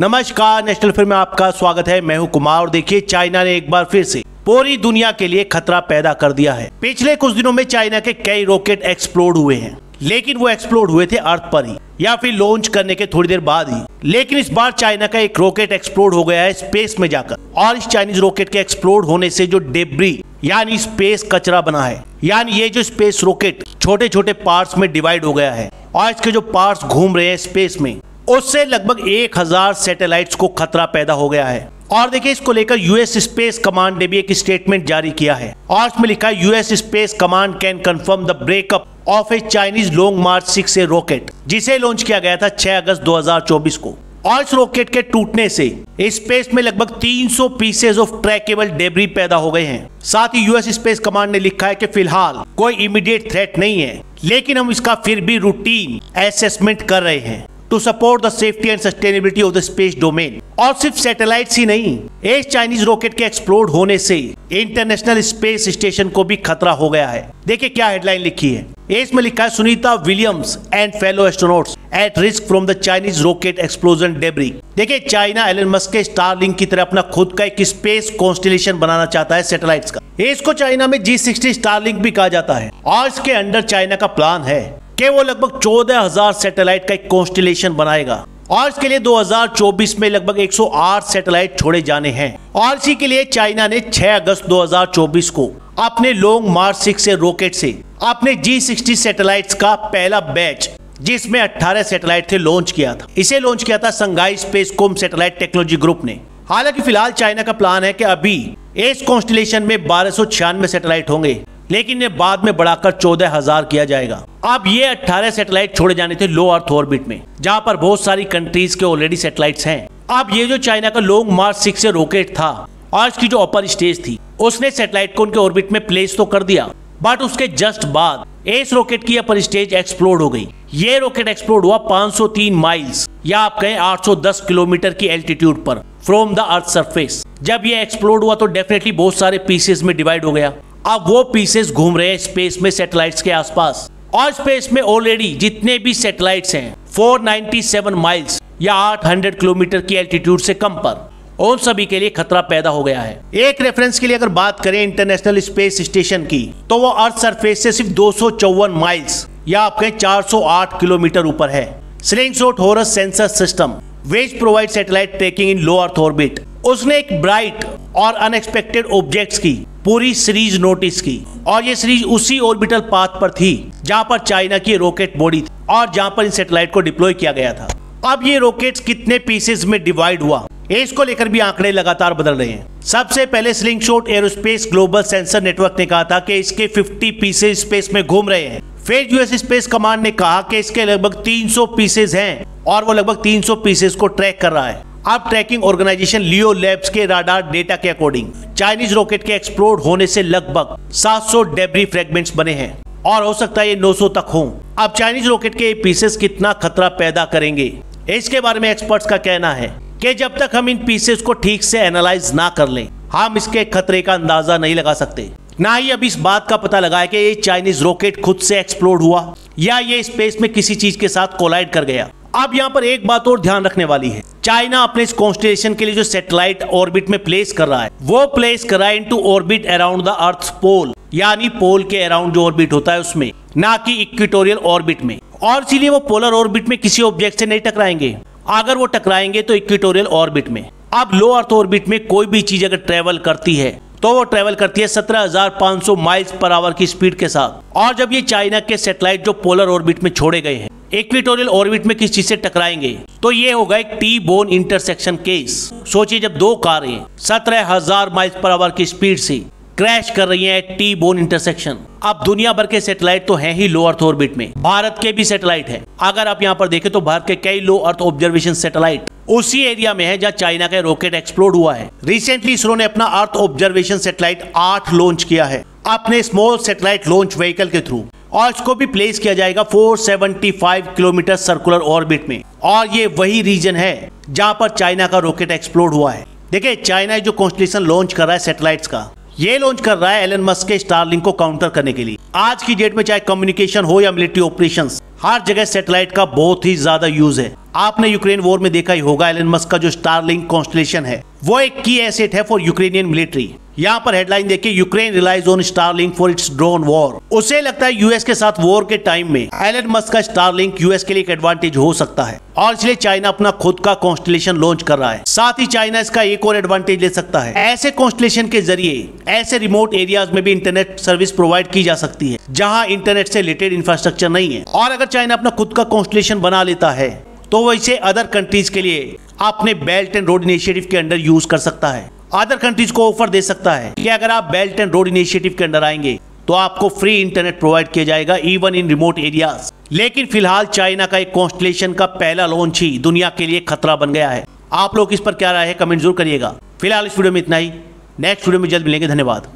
नमस्कार, national film में आपका स्वागत है। मैं हूँ कुमार और देखिए, चाइना ने एक बार फिर से पूरी दुनिया के लिए खतरा पैदा कर दिया है। पिछले कुछ दिनों में चाइना के कई रॉकेट एक्सप्लोड हुए हैं, लेकिन वो एक्सप्लोड हुए थे अर्थ पर ही, या फिर लॉन्च करने के थोड़ी देर बाद ही। लेकिन इस बार चाइना का एक रॉकेट एक्सप्लोड हो गया है स्पेस में जाकर, और इस चाइनीज़ रॉकेट के एक्सप्लोड होने से जो डेब्री, यानी स्पेस कचरा बना है, यानी ये जो स्पेस रॉकेट छोटे छोटे पार्ट्स में डिवाइड हो गया है, और इसके जो पार्ट्स घूम रहे हैं स्पेस में उससे लगभग 1000 सैटेलाइट्स को खतरा पैदा हो गया है। और देखिए, इसको लेकर यूएस स्पेस कमांड ने भी एक स्टेटमेंट जारी किया है। और इसमें लिखा है US space command can confirm the breakup of a Chinese Long March six A rocket जिसे लॉन्च किया गया था 6 अगस्त 2024 को। और इस रॉकेट के टूटने से स्पेस में लगभग 300 पीसेज ऑफ़ ट्रैकेबल डेबरी पैदा हो गए हैं। साथ ही यूएस स्पेस कमांड ने लिखा है कि फ़िलहाल कोई इमीडिएट थ्रेट नहीं है, लेकिन हम इसका फिर भी रूटीन असेसमेंट कर रहे हैं। To support the safety and sustainability of the space domain और सिर्फ़ सैटेलाइट्स ही नहीं एक चाइनीज़ रॉकेट के एक्सप्लोड होने से इंटरनेशनल स्पेस स्टेशन को भी खतरा हो गया है। देखिए क्या हेडलाइन लिखी है। इसमें लिखा है, Sunita Williams and fellow astronauts at risk from the Chinese rocket explosion debris देखिए चाइना एलन मस्क के स्टारलिंक की तरह अपना खुद का एक स्पेस कॉन्स्टिलेशन बनाना चाहता है सैटेलाइट्स का। इसको चाइना में जी सिक्सटी स्टारलिंक भी कहा जाता है। और इसके अंडर चाइना का प्लान है। कि वो लगभग चौदह हज़ार सैटेलाइट का एक कॉन्स्टिलेशन बनाएगा। और इसके लिए 2024 में लगभग 108 सैटेलाइट छोड़े जाने हैं। और इसी के लिए चाइना ने 6 अगस्त 2024 को अपने लॉन्ग मार्च सिक्स से रॉकेट से अपने जी सिक्सटी सैटेलाइट का पहला बैच, जिसमें 18 सैटेलाइट थे, लॉन्च किया था। इसे लॉन्च किया था Shanghai Spacecom satellite technology group ने। हालाँकि फ़िलहाल चाइना का प्लान है कि अभी इस कॉन्स्टिलेशन में बारह सैटेलाइट होंगे, लेकिन ये बाद में बढ़ाकर चौदह हज़ार किया जाएगा। अब ये 18 सैटेलाइट छोड़े जाने थे लो अर्थ ऑर्बिट में, जहाँ पर बहुत सारी कंट्रीज़ के ऑलरेडी सैटेलाइट्स हैं। अब ये जो चाइना का लॉन्ग मार्च सिक्स से रॉकेट था और इसकी जो अपर स्टेज थी, उसने सैटेलाइट को उनके ऑर्बिट में प्लेस तो कर दिया बट उसके जस्ट बाद इस रॉकेट की अपर स्टेज एक्सप्लोड हो गई। ये रॉकेट एक्सप्लोड हुआ 503 माइल्स या आप कहें 810 किलोमीटर की एल्टीट्यूड पर फ्रॉम द अर्थ सरफेस जब ये एक्सप्लोड हुआ तो डेफिनेटली बहुत सारे पीसेस में डिवाइड हो गया। अब वो पीसेस घूम रहे हैं स्पेस में सैटेलाइट्स के आसपास। और स्पेस में ऑलरेडी जितने भी सैटेलाइट्स हैं 497 माइल्स या 800 किलोमीटर की एल्टीट्यूड से कम पर, उन सभी के लिए खतरा पैदा हो गया है। एक रेफरेंस के लिए अगर बात करें इंटरनेशनल स्पेस स्टेशन की तो वो अर्थ सरफेस से सिर्फ़ दो सौ चौवन माइल्स या आपके 408 किलोमीटर ऊपर है। Slingshot Horus sensor system was provide satellite tracking in low earth orbit उसने एक ब्राइट और अनएक्सपेक्टेड ऑब्जेक्ट्स की, पूरी सीरीज़ नोटिस की। और ये सीरीज़ उसी ऑर्बिटल पाथ पर थी, जहाँ पर चाइना की रॉकेट बॉडी थी और जहाँ पर इन सैटेलाइट को डिप्लॉय किया गया था। अब ये रॉकेट्स कितने पीसेस में डिवाइड हुआ इसको लेकर भी आंकड़े लगातार बदल रहे हैं। सबसे पहले Slingshot aerospace global sensor network ने कहा था कि इसके 50 पीसेस स्पेस में घूम रहे हैं। फिर यूएस स्पेस कमांड ने कहा कि इसके लगभग 300 पीसेस हैं और वो लगभग 300 पीसेस को ट्रैक कर रहा है। अब ट्रैकिंग ऑर्गेनाइजेशन लियो लैब्स के राडार डेटा के अकॉर्डिंग चाइनीज़ रॉकेट के एक्सप्लोड होने से लगभग 700 डेब्री फ्रेगमेंट्स बने हैं। और हो सकता है ये 900 तक हो। अब चाइनीज़ रॉकेट के पीसेस कितना खतरा पैदा करेंगे? इसके बारे में एक्सपर्ट्स का कहना है कि जब तक हम इन पीसेस को ठीक से एनालाइज ना कर लें, हम इसके खतरे का अंदाज़ा नहीं लगा सकते। ना ही अब इस बात का पता लगा है कि ये चाइनीज़ रॉकेट खुद से एक्सप्लोड हुआ या ये स्पेस में किसी चीज़ के साथ कोलाइड कर गया। अब यहाँ पर एक बात और ध्यान रखने वाली है। चाइना अपने इस कॉन्स्टेलेशन के लिए जो सैटेलाइट ऑर्बिट में प्लेस कर रहा है वो प्लेस कर रहा है into orbit around the earth pole यानी पोल के अराउंड जो ऑर्बिट होता है उसमें ना कि इक्विटोरियल ऑर्बिट में। और इसीलिए वो पोलर ऑर्बिट में किसी ऑब्जेक्ट से नहीं टकराएँगे। अगर वो टकराएँगे तो इक्विटोरियल ऑर्बिट में। अब लो अर्थ ऑर्बिट में कोई भी चीज़ अगर ट्रेवल करती है तो वो ट्रेवल करती है 17,500 माइल्स पर आवर की स्पीड के साथ। और जब ये चाइना के सैटेलाइट जो पोलर ऑर्बिट में छोड़े गए हैं इक्विटोरियल ऑर्बिट में किस चीज़ से टकराएँगे? तो ये होगा एक टी बोन इंटरसेक्शन केस सोचिए जब दो कारें सत्रह हज़ार माइल्स पर आवर की स्पीड से क्रैश कर रही हैं टी बोन इंटरसेक्शन अब दुनिया भर के सैटेलाइट तो हैं ही लो अर्थ ऑर्बिट में। भारत के भी सैटेलाइट है। अगर आप यहाँ पर देखें तो भारत के कई लो अर्थ ऑब्जर्वेशन सैटेलाइट उसी एरिया में है जहाँ चाइना का रॉकेट एक्सप्लोड हुआ है। रिसेंटली इसरो ने अपना अर्थ ऑब्जर्वेशन सैटेलाइट आठ लॉन्च किया है। अपने स्मॉल सैटेलाइट लॉन्च व्हीकल के थ्रू और इसको भी प्लेस किया जाएगा 475 किलोमीटर सर्कुलर ऑर्बिट में। और ये वही रीजन है जहाँ पर चाइना का रॉकेट एक्सप्लोड हुआ है। देखिए चाइना जो कॉन्स्टलेशन लॉन्च कर रहा है सैटेलाइट्स का, ये लॉन्च कर रहा है एलन मस्क के स्टारलिंक को काउंटर करने के लिए। आज की डेट में चाहे कम्युनिकेशन हो या मिलिट्री ऑपरेशन हर जगह सैटेलाइट का बहुत ही ज़्यादा यूज़ है। आपने यूक्रेन वॉर में देखा ही होगा एलन मस्क का जो स्टारलिंक कॉन्स्टलेशन है, वो एक की एसेट है फॉर यूक्रेनियन मिलिट्री यहाँ पर हेडलाइन देखिए Ukraine relies on Starlink for its drone war उसे लगता है यूएस के साथ वॉर के टाइम में एलन मस्क का स्टारलिंक यूएस के लिए एक एडवांटेज हो सकता है। और इसलिए चाइना अपना खुद का कॉन्स्टलेशन लॉन्च कर रहा है। साथ ही चाइना इसका एक और एडवांटेज ले सकता है। ऐसे कॉन्स्टलेशन के ज़रिए, ऐसे रिमोट एरियाज़ में भी इंटरनेट सर्विस प्रोवाइड की जा सकती है, जहाँ इंटरनेट से रिलेटेड इंफ्रास्ट्रक्चर नहीं है। और अगर चाइना अपना खुद का कॉन्स्टलेशन बना लेता है तो वो इसे अदर कंट्रीज़ के लिए अपने बेल्ट एंड रोड इनिशिएटिव के अंडर यूज़ कर सकता है। अदर कंट्रीज़ को ऑफ़र दे सकता है कि अगर आप बेल्ट एंड रोड इनिशिएटिव के अंडर आएँगे तो आपको फ्री इंटरनेट प्रोवाइड किया जाएगा इवन इन रिमोट एरियाज़ लेकिन फ़िलहाल चाइना का एक कॉन्स्टलेशन का पहला लॉन्च ही दुनिया के लिए खतरा बन गया है। आप लोग इस पर क्या राय है कमेंट ज़रूर करिएगा। फ़िलहाल इस वीडियो में इतना ही। नेक्स्ट वीडियो में जल्द मिलेंगे। धन्यवाद।